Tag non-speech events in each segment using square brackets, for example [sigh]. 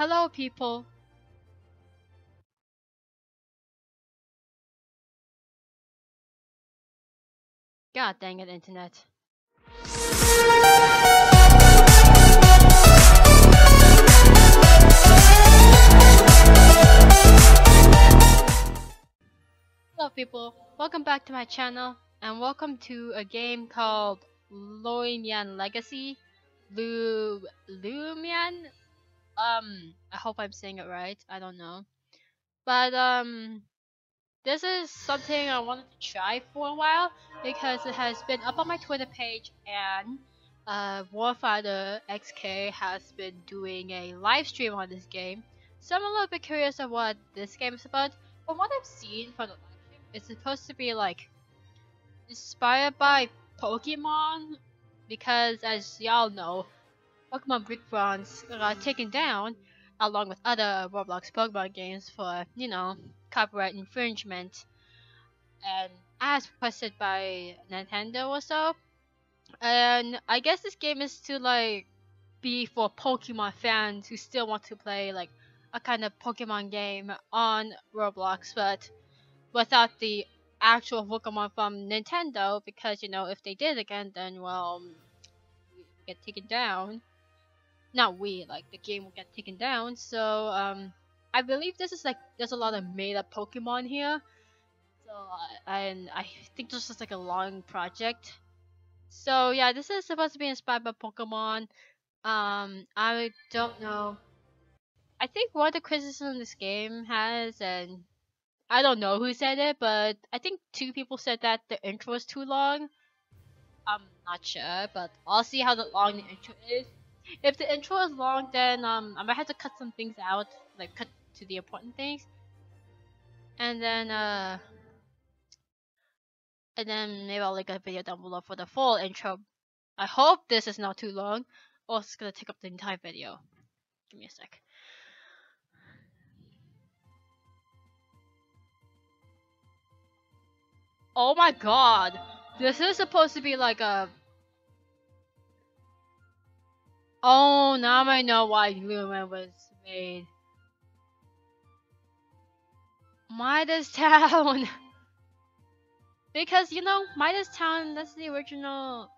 Hello, people. God dang it, internet. Hello people, welcome back to my channel and welcome to a game called Loomian Legacy. Lu Loomian? Um, I hope I'm saying it right, I don't know. But um, this is something I wanted to try for a while because it has been up on my Twitter page and uh, Warfighter XK has been doing a live stream on this game. So I'm a little bit curious of what this game is about. From what I've seen from the live stream, it's supposed to be like inspired by Pokemon because as y'all know, Pokemon Brick Bronze got uh, taken down along with other Roblox Pokemon games for, you know, copyright infringement and as requested by Nintendo or so. And I guess this game is to like be for Pokemon fans who still want to play like a kind of Pokemon game on Roblox but without the actual Pokemon from Nintendo because you know if they did again then well get taken down. Not we, like the game will get taken down. So um I believe this is like there's a lot of made up Pokemon here. So and I think this is like a long project. So yeah, this is supposed to be inspired by Pokemon. Um, I don't know. I think one of the criticism this game has, and I don't know who said it, but I think two people said that the intro is too long. I'm not sure, but I'll see how long the intro is. If the intro is long, then um, I might have to cut some things out, like cut to the important things. And then uh and then maybe I'll link a video down below for the full intro. I hope this is not too long, or it's gonna take up the entire video. Give me a sec. Oh my god! This is supposed to be like a... Oh, now I know why Lumen was made. Mitis [laughs] Town! because, you know, Mitis Town, that's the original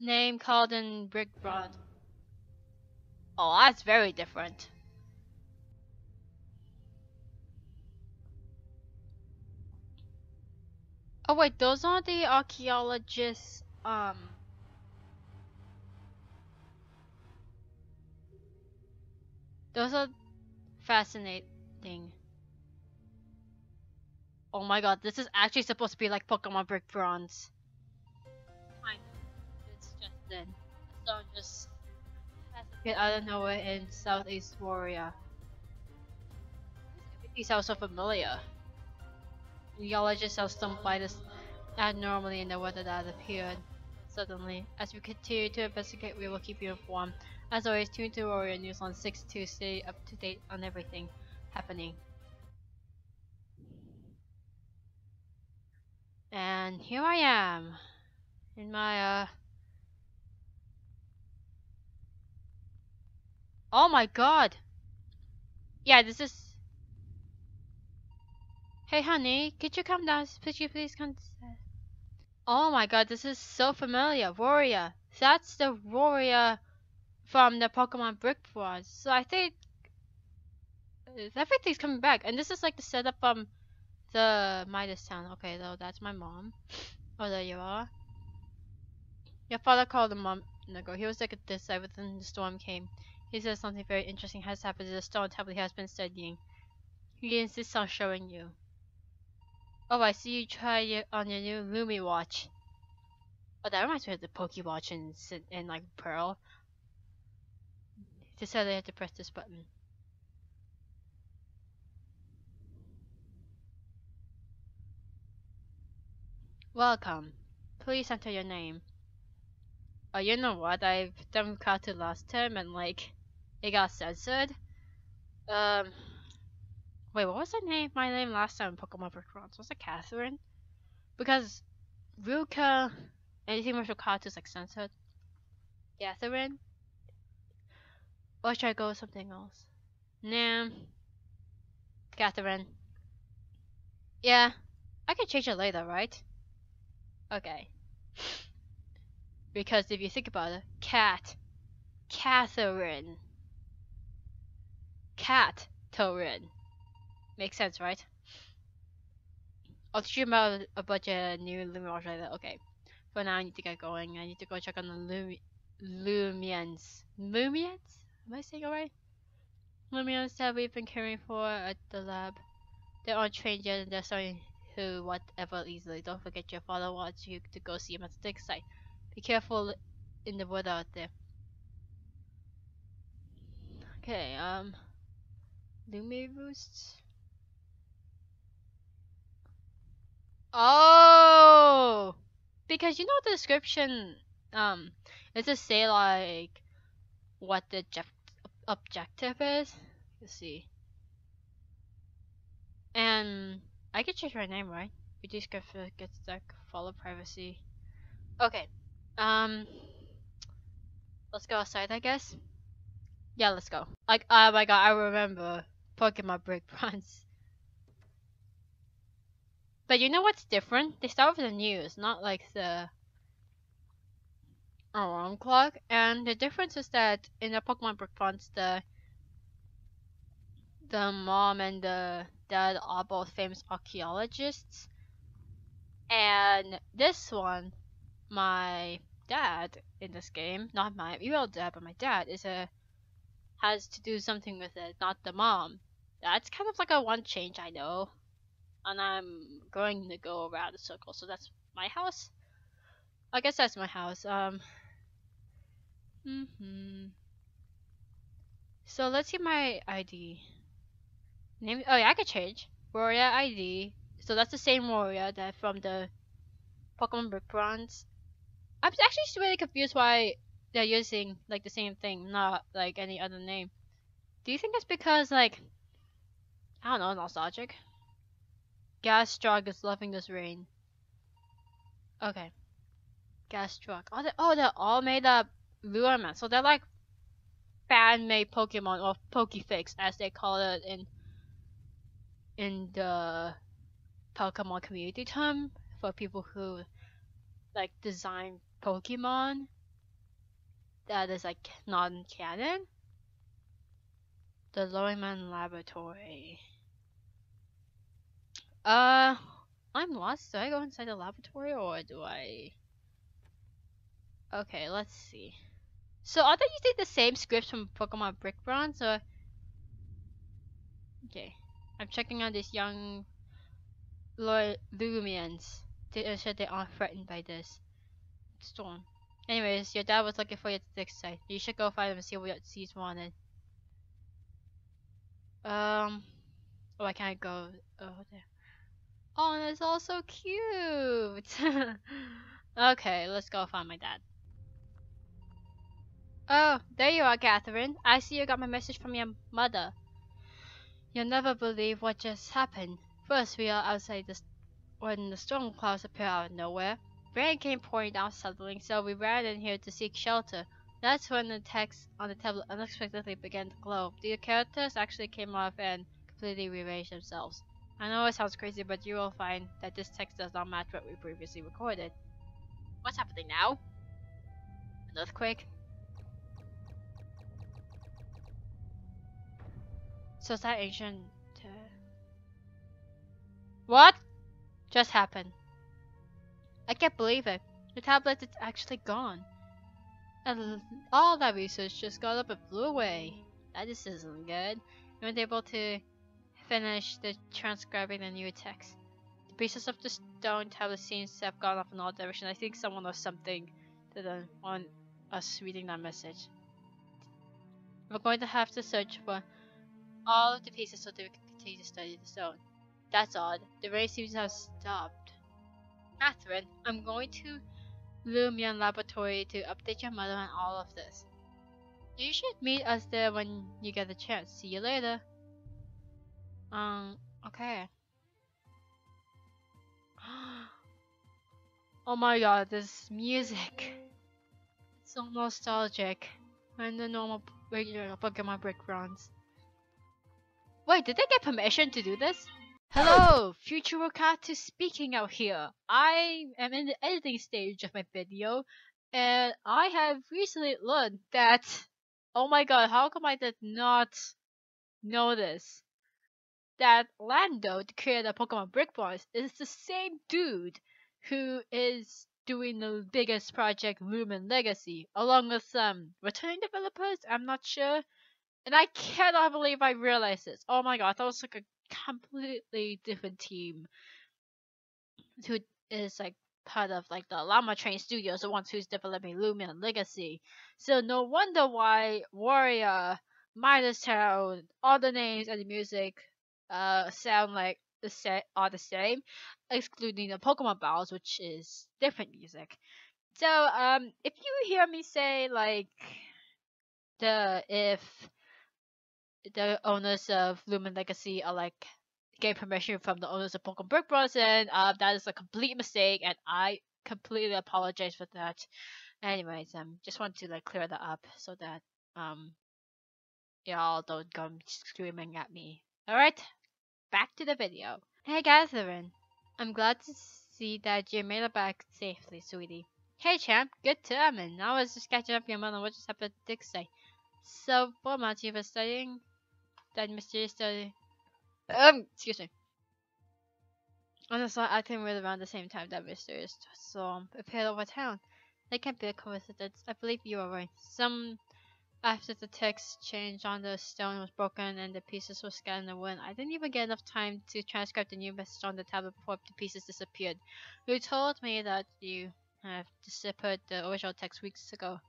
name called in Brick Bronze. Oh, that's very different. Oh wait, those aren't the archaeologists, um... Those are fascinating. Oh my god, this is actually supposed to be like Pokemon Brick Bronze. Of. It's just then. So just get out of nowhere in Southeast Roria. Everything sounds so familiar. Geologists are stumped by this abnormally in the weather that appeared suddenly. As we continue to investigate, we will keep you informed. As always, tune to Roria News on 6 to stay up to date on everything happening. And here I am in my uh Oh my god. Yeah, this is Hey honey, could you come down? Could you please come Oh my god, this is so familiar. Roria. That's the Roria from the Pokemon Brick Bronze. So I think everything's coming back. And this is like the setup from the Mitis Town. Okay, though, that's my mom. Oh, there you are. Your father called a mom ago. He was like at this side when the storm came. He says something very interesting has happened to the stone tablet he has been studying. He insists on showing you. Oh, I see you try it on your new Lumi watch. Oh, that reminds me of the Pokewatch in, in like Pearl. Just said I had to press this button. Welcome. Please enter your name. Oh, you know what? I've done Katu last time and like, it got censored. Um, wait, what was the name? My name last time in Pokemon Bronze was it Catherine? Because Ruka, anything with Katu is like censored. Catherine. Or should I go with something else? Nah. Catherine. Yeah, I can change it later, right? Okay. Because if you think about it, cat, Catherine, cat, Torin. Makes sense, right? Oh, I'll you about a bunch of new Loomians later. Okay. For now, I need to get going. I need to go check on the Lumi Loomians. Loomians? Am I saying alright? right? Loomians that we've been caring for at the lab. They're on train yet and they're starting to whatever easily. Don't forget your father wants you to go see him at the dig site. Be careful in the weather out there. Okay, um Lumi boosts. Oh because you know the description um it just say like what did object objective is. Let's see. And I can change my name, right? Reduce graphic, get stuck, follow privacy. Okay. Um let's go outside I guess. Yeah, let's go. Like oh my god, I remember Pokemon Break [laughs] Bronze. But you know what's different? They start with the news, not like the alarm clock. And the difference is that in the Pokemon Bronze, the the mom and the dad are both famous archaeologists. And this one, my dad in this game, not my real dad, but my dad, is a has to do something with it, not the mom. That's kind of like a one change I know. And I'm going to go around the circle, so that's my house. I guess that's my house. Um. Hmm So let's see my ID. Name. Oh yeah, I could change. Roria ID. So that's the same Roria that from the Pokemon Brick Bronze. I'm actually really confused why they're using like the same thing, not like any other name. Do you think it's because like I don't know, nostalgic? Gas truck is loving this rain. Okay. Gas truck. Oh, they, oh, they're all made up Luarman. So they're like fan-made Pokemon or Pokefix, as they call it in in the Pokemon community term for people who like design Pokemon that is like non-canon. The Loriman Laboratory. Uh, I'm lost. Do I go inside the laboratory or do I? Okay, let's see. So I are they using the same scripts from Pokemon Brick Bronze or? Okay. I'm checking on these young Loomians. They said they aren't threatened by this storm. Anyways, your dad was looking for you at the site. You should go find him and see what he's wanted. Um, oh, I can't go over there. Oh, and it's all so cute. [laughs] okay, let's go find my dad. Oh, there you are, Catherine. I see you got my message from your mother. You'll never believe what just happened. First, we are outside the when the storm clouds appear out of nowhere. Rain came pouring down suddenly, so we ran in here to seek shelter. That's when the text on the tablet unexpectedly began to glow. The characters actually came off and completely rearranged themselves. I know it sounds crazy, but you will find that this text does not match what we previously recorded. What's happening now? An earthquake? Is ancient? What? Just happened. I can't believe it. The tablet is actually gone. And all that research just got up and flew away. That just isn't good. We weren't able to finish the transcribing the new text. The pieces of the stone tablet seems to have gone off in all directions. I think someone or something didn't want us reading that message. We're going to have to search for all of the pieces so we can continue to study the stone. That's odd. The rain seems to have stopped. Catherine, I'm going to Loomian Laboratory to update your mother on all of this. You should meet us there when you get a chance. See you later. Um, okay. [gasps] oh my god, this music. It's so nostalgic. And the normal regular Pokemon Brick Bronze. Wait, did they get permission to do this? Hello, Future speaking out here. I am in the editing stage of my video, and I have recently learned that. Oh my god, how come I did not know this? That Lando, the creator of Pokemon Brick Bronze, is the same dude who is doing the biggest project, Loomian Legacy, along with some returning developers. I'm not sure. And I cannot believe I realized this. Oh my god, that was like a completely different team who is like part of like the Llama Train Studios, the ones who's developing Loomian Legacy. So no wonder why Roria, Mitis Town, all the names and the music uh sound like the set are the same, excluding the Pokemon battles, which is different music. So um if you hear me say like the if the owners of Loomian Legacy are like get permission from the owners of Pokemon Brick Bronze. And uh, that is a complete mistake, and I completely apologize for that. Anyways, um, just want to like clear that up so that um, y'all don't come screaming at me. All right, back to the video. Hey, Catherine, I'm glad to see that you made it back safely, sweetie. Hey, champ, good timing. I was just catching up your mother. What just happened to Dick say? So, what months you've been studying that mysterious study um, excuse me. And I saw acting right around the same time that mysterious storm appeared over town. That can't be a coincidence. I believe you are right. Some after the text change on the stone was broken and the pieces were scattered in the wind, I didn't even get enough time to transcribe the new message on the tablet before the pieces disappeared. You told me that you have deciphered the original text weeks ago.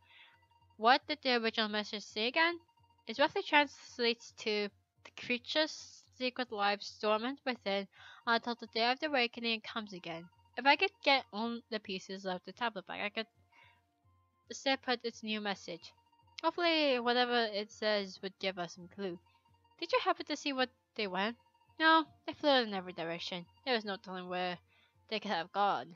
What did the original message say again? It roughly translates to the creatures secret lives dormant within until the day of the awakening comes again. If I could get on the pieces of the tablet back, I could separate its new message. Hopefully, whatever it says would give us some clue. Did you happen to see what they went? No, they flew in every direction. There was no telling where they could have gone.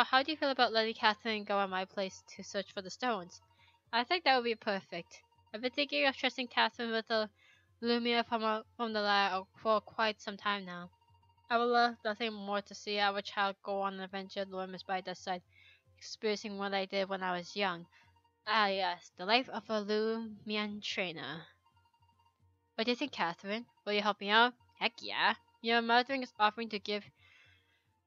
Sweetheart, how do you feel about letting Catherine go at my place to search for the stones? I think that would be perfect. I've been thinking of trusting Catherine with the Lumia from, a, from the lab for quite some time now. I would love nothing more to see our child go on an adventure lured by the side, experiencing what I did when I was young. Ah yes, the life of a Loomian trainer. What do you think, Catherine? Will you help me out? Heck yeah. Your mother is offering to give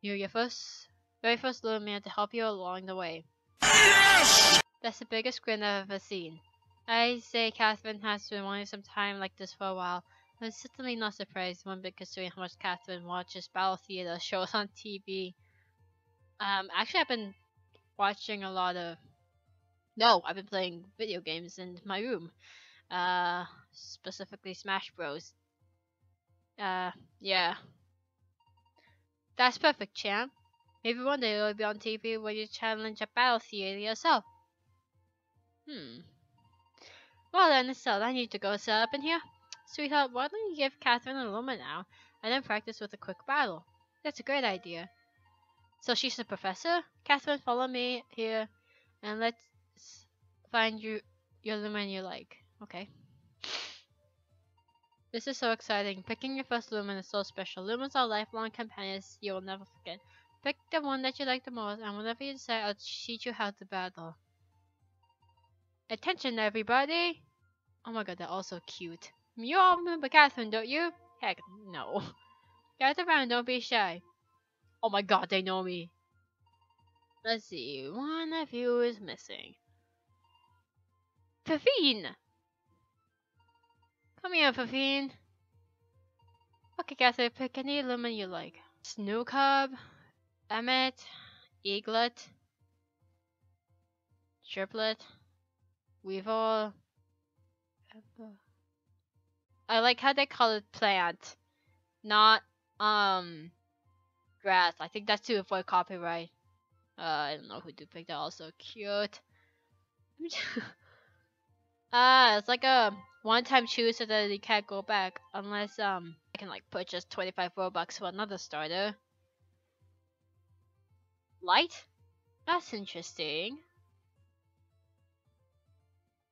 you your first, very first Loomian to help you along the way. Yes! That's the biggest grin I've ever seen. I say Catherine has been wanting some time like this for a while. I'm certainly not surprised, one bit considering how much Catherine watches Battle Theater shows on TV. Um, actually, I've been watching a lot of. No, I've been playing video games in my room. Uh, specifically Smash Bros. Uh, yeah. That's perfect, champ. Maybe one day it'll be on TV where you challenge a battle theater yourself. Hmm. Well then, so I need to go set up in here. Sweetheart, why don't you give Catherine a Luma now, and then practice with a quick battle? That's a great idea. So she's the professor? Catherine, follow me here, and let's find you your Lumen you like. Okay. This is so exciting. Picking your first Lumen is so special. Lumens are lifelong companions you will never forget. Pick the one that you like the most, and whenever you decide, I'll teach you how to battle. Attention, everybody! Oh my god, they're all so cute. You all remember Catherine, don't you? Heck, no. [laughs] Get around, don't be shy. Oh my god, they know me. Let's see, one of you is missing. Fevine! Come here, Fafine. Okay, I pick any lemon you like. Snocub, Embit, Eaglit, Triplet, Weevil. I like how they call it plant, not um grass. I think that's to avoid copyright. Uh, I don't know who to pick. That also cute. Ah, [laughs] uh, it's like a one-time choose so that you can't go back unless um I can like purchase 25 Robux for another starter. Light? That's interesting.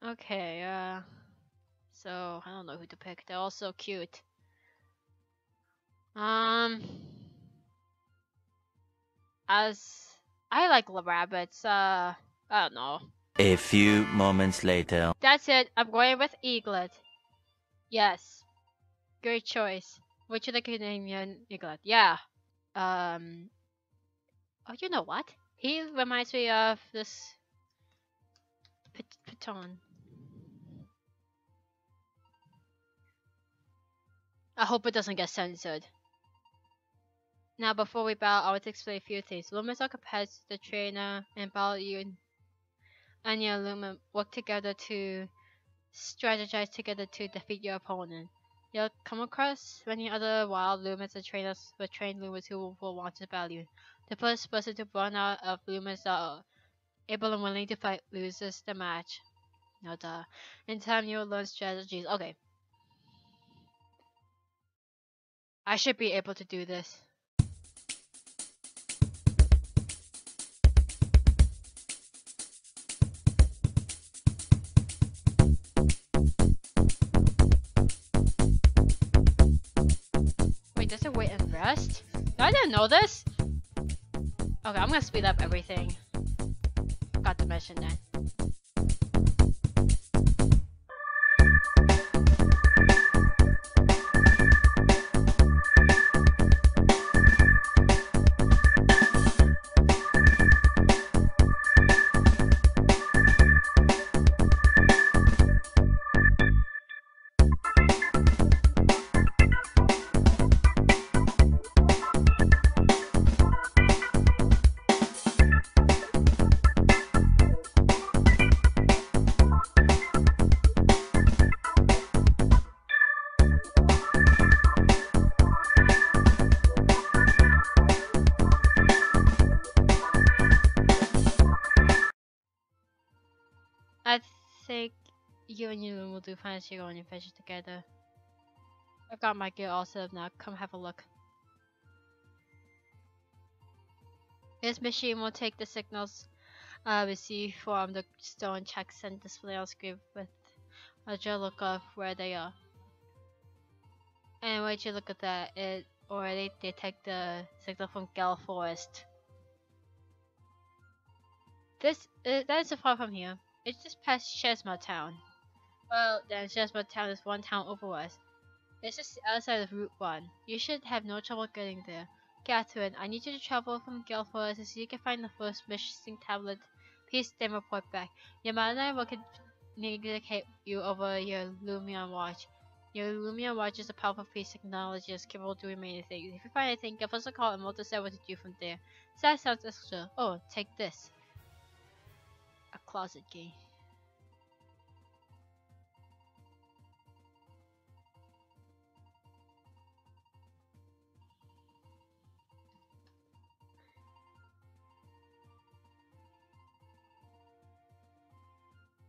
Okay, uh so I don't know who to pick. They're all so cute. Um as I like rabbits, uh I don't know. A few moments later. That's it. I'm going with Eaglit. Yes. Great choice. What should I name Eaglit? Yeah. Um. Oh, you know what? He reminds me of this Piton. I hope it doesn't get censored. Now, before we battle, I want to explain a few things. Competitive, the trainer, and battle you and your Luma work together to strategize together to defeat your opponent. You'll come across many other wild Lumens and trainers with trained Lumens who will want to battle you. The first person to run out of that are able and willing to fight loses the match. No duh. In time you'll learn strategies. Okay. I should be able to do this. Wait, does it wait and rest? I didn't know this. Okay, I'm gonna speed up everything. Got to mention that. You and you will do fantasy on adventure together. I've got my gear all set up now. Come have a look. This machine will take the signals uh, received from the stone checks and display on screen with a general look of where they are. And once you look at that, it already detect the signal from Gale Forest. This uh, that is far from here. It's just past Cheshma town. Well, then Jasper town is one town over us. It's just outside of Route 1. You should have no trouble getting there. Catherine, I need you to travel from Guildford so you can find the first missing tablet. Please then report back. Your mother and I will communicate you over your Loomian watch. Your Loomian watch is a powerful piece of technology that's capable of doing many things. If you find anything, give us a call and we'll decide what to do from there. So that sounds extra. Oh, take this. A closet key.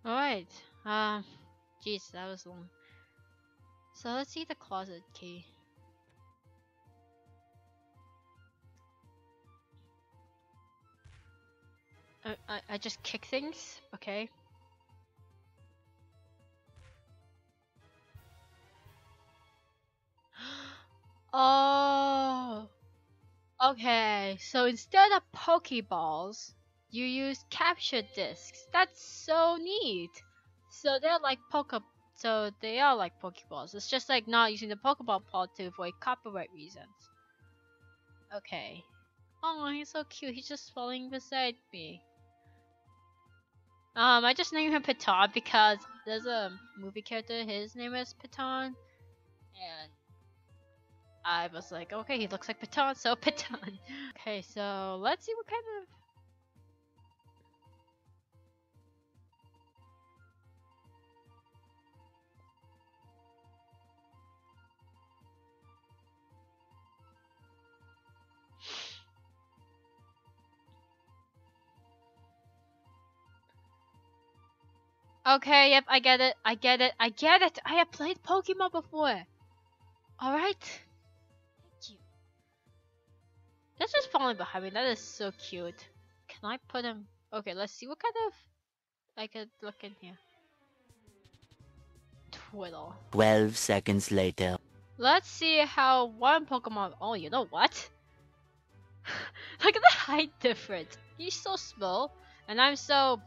Alright. Um, jeez, that was long. So let's see the closet key. I, I, I just kick things? Okay. [gasps] oh! Okay, so instead of Pokeballs, you use capture discs. That's so neat. So they're like Poke so they are like Pokeballs. It's just like not using the Pokeball pod to avoid copyright reasons. Okay. Oh, he's so cute. He's just falling beside me. Um, I just named him Piton because there's a movie character. His name is Piton, and I was like, okay, he looks like Paton, so [laughs] Paton. okay, so let's see what kind of Okay, yep, I get it. I get it. I get it. I have played Pokemon before. Alright. Thank you. This is falling behind me. That is so cute. Can I put him? Okay, let's see what kind of I could look in here. Twiddle. 12 seconds later. Let's see how one Pokemon. Oh, you know what? [laughs] Look at the height difference. He's so small, and I'm so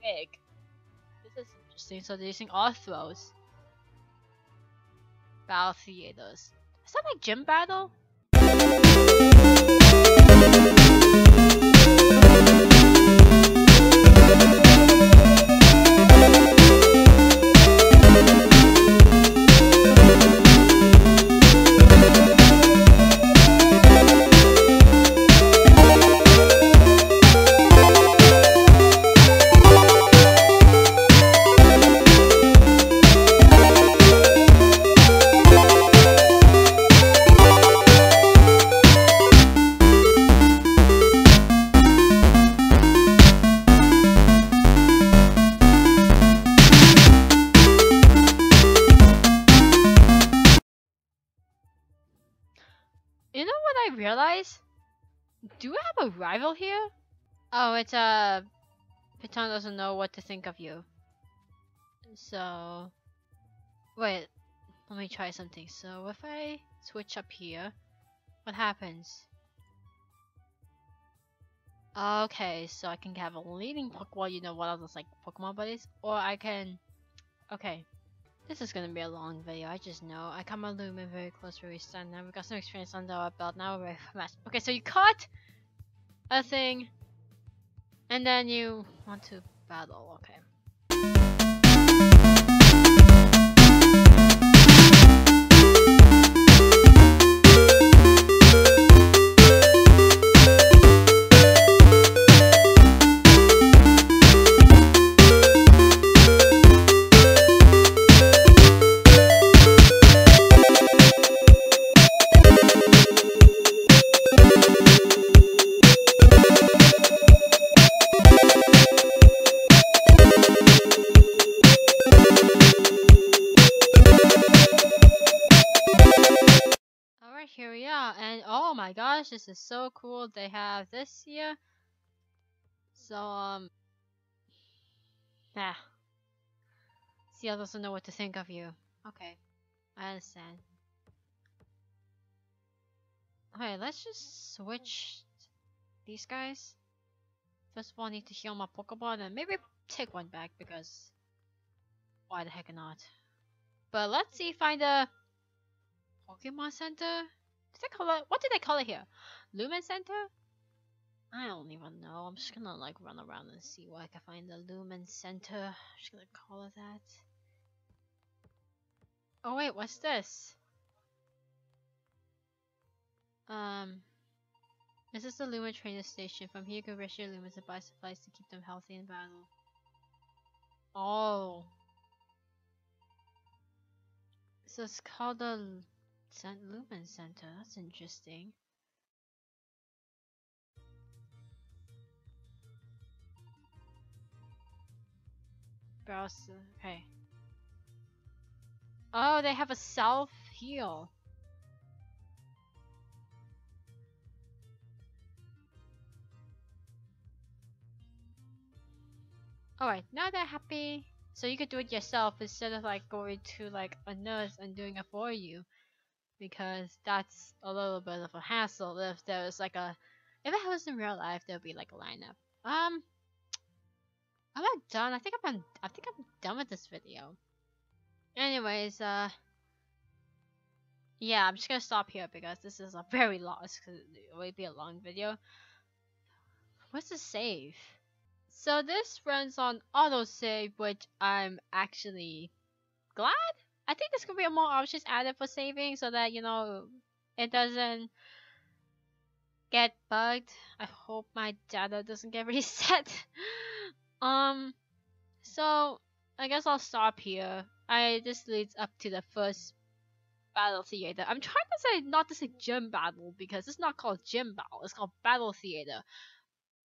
big. Interesting. So they're using Arthros. Battle theaters. Is that like gym battle? Do we have a rival here? Oh, it's uh Piton doesn't know what to think of you. So wait, let me try something. So if I switch up here, what happens? Okay, so I can have a leading Pokemon, you know what others like Pokemon buddies, or I can okay. This is gonna be a long video, I just know. I come on Lumen very close where we stand now. We've got some experience under our belt, now we're ready for. Okay, so you caught a thing, and then you want to battle, okay. This is so cool. They have this here. So, um, yeah. Seal doesn't know what to think of you. Okay, I understand. Alright, let's just switch these guys. First of all, I need to heal my Pokemon and maybe take one back because why the heck not? But let's see, find a Pokemon Center? They call it? What do they call it here? Lumen Center? I don't even know. I'm just gonna like run around and see where I can find the Lumen Center. I'm just gonna call it that. Oh wait, what's this? Um, this is the Lumen trainer station. From here, you can your Lumens and buy supplies to keep them healthy in battle. Oh. So it's called the Cent Lumen Center. That's interesting. Browse. Okay. Oh, they have a self heal. Alright, now they're happy. So you could do it yourself instead of like going to like a nurse and doing it for you. Because that's a little bit of a hassle if there was like a if it was in real life there'd be like a lineup. Um I'm not done. I think I'm I think I'm done with this video. Anyways, uh yeah, I'm just gonna stop here because this is a [laughs] very long it will be a long video. What's the save? So this runs on autosave, which I'm actually glad, I think there's gonna be a more options added for saving so that you know it doesn't get bugged. I hope my data doesn't get [laughs] reset. um, so I guess I'll stop here. I this leads up to the first battle theater. I'm trying to say not to say gym battle because it's not called gym battle. It's called battle theater.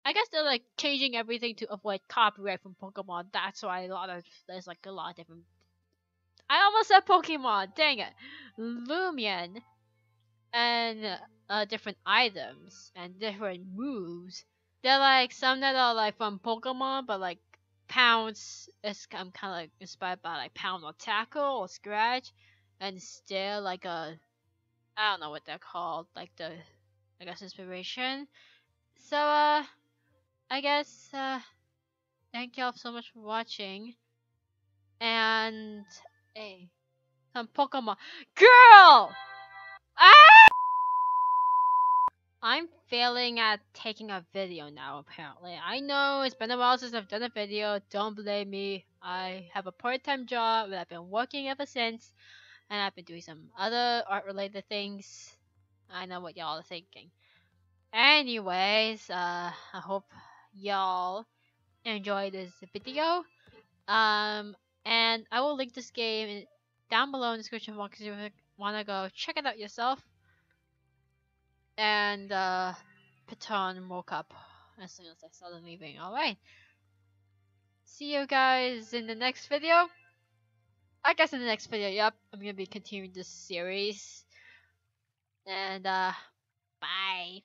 I guess they're like changing everything to avoid copyright from Pokemon. That's why a lot of there's like a lot of different. I almost said Pokemon. Dang it, Loomian, and uh, different items and different moves. They're like some that are like from Pokemon, but like Pounce is I'm kind of like inspired by like Pound or Tackle or Scratch, and still like a I don't know what they're called, like the I guess inspiration. So uh I guess uh thank y'all so much for watching. And hey some Pokemon Girl Ah I'm failing at taking a video now apparently. I know it's been a while since I've done a video, don't blame me. I have a part-time job that I've been working ever since and I've been doing some other art related things. I know what y'all are thinking. Anyways, uh, I hope y'all enjoy this video. Um, and I will link this game down below in the description box if you wanna go check it out yourself. And uh, Paton woke up as soon as I saw them leaving. Alright. See you guys in the next video. I guess in the next video, yep, I'm gonna be continuing this series. And uh bye.